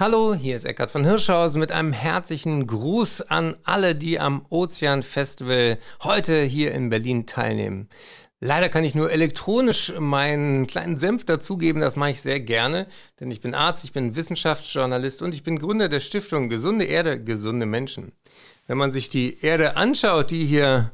Hallo, hier ist Eckhard von Hirschhausen mit einem herzlichen Gruß an alle, die am Ozean Festival heute hier in Berlin teilnehmen. Leider kann ich nur elektronisch meinen kleinen Senf dazugeben, das mache ich sehr gerne, denn ich bin Arzt, ich bin Wissenschaftsjournalist und ich bin Gründer der Stiftung Gesunde Erde, gesunde Menschen. Wenn man sich die Erde anschaut, die hier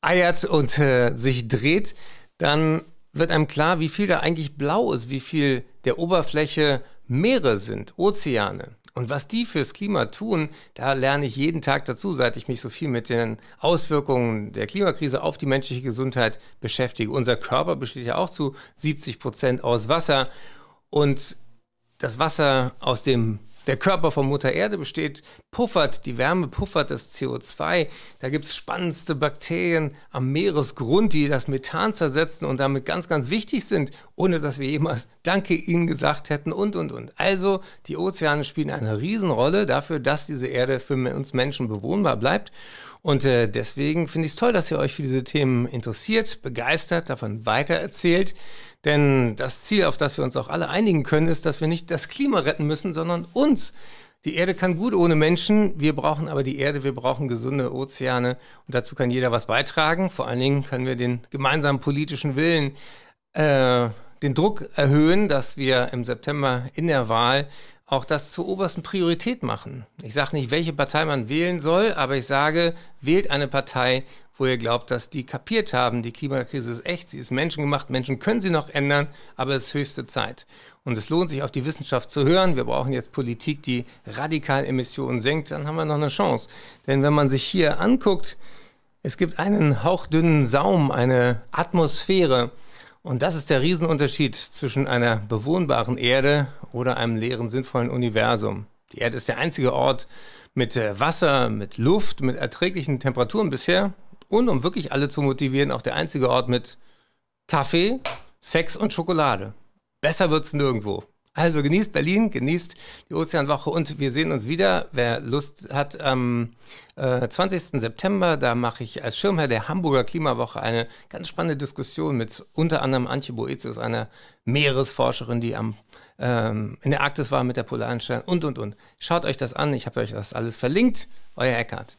eiert und äh, sich dreht, dann wird einem klar, wie viel da eigentlich blau ist, wie viel der Oberfläche Meere sind, Ozeane. Und was die fürs Klima tun, da lerne ich jeden Tag dazu, seit ich mich so viel mit den Auswirkungen der Klimakrise auf die menschliche Gesundheit beschäftige. Unser Körper besteht ja auch zu 70 Prozent aus Wasser. Und das Wasser aus dem der Körper von Mutter Erde besteht, puffert, die Wärme puffert das CO2. Da gibt es spannendste Bakterien am Meeresgrund, die das Methan zersetzen und damit ganz, ganz wichtig sind, ohne dass wir jemals Danke ihnen gesagt hätten und, und, und. Also die Ozeane spielen eine Riesenrolle dafür, dass diese Erde für uns Menschen bewohnbar bleibt. Und äh, deswegen finde ich es toll, dass ihr euch für diese Themen interessiert, begeistert, davon weitererzählt. Denn das Ziel, auf das wir uns auch alle einigen können, ist, dass wir nicht das Klima retten müssen, sondern uns. Die Erde kann gut ohne Menschen, wir brauchen aber die Erde, wir brauchen gesunde Ozeane und dazu kann jeder was beitragen. Vor allen Dingen können wir den gemeinsamen politischen Willen, äh, den Druck erhöhen, dass wir im September in der Wahl auch das zur obersten Priorität machen. Ich sage nicht, welche Partei man wählen soll, aber ich sage, wählt eine Partei, wo ihr glaubt, dass die kapiert haben, die Klimakrise ist echt, sie ist menschengemacht, Menschen können sie noch ändern, aber es ist höchste Zeit. Und es lohnt sich auf die Wissenschaft zu hören. Wir brauchen jetzt Politik, die radikal Emissionen senkt, dann haben wir noch eine Chance. Denn wenn man sich hier anguckt, es gibt einen hauchdünnen Saum, eine Atmosphäre. Und das ist der Riesenunterschied zwischen einer bewohnbaren Erde oder einem leeren, sinnvollen Universum. Die Erde ist der einzige Ort mit äh, Wasser, mit Luft, mit erträglichen Temperaturen bisher und um wirklich alle zu motivieren, auch der einzige Ort mit Kaffee, Sex und Schokolade. Besser wird's nirgendwo. Also genießt Berlin, genießt die Ozeanwoche und wir sehen uns wieder. Wer Lust hat, am äh, 20. September, da mache ich als Schirmherr der Hamburger Klimawoche eine ganz spannende Diskussion mit unter anderem Antje Boetius, einer Meeresforscherin, die am, ähm, in der Arktis war mit der Polarenstein und, und, und. Schaut euch das an, ich habe euch das alles verlinkt. Euer Eckart.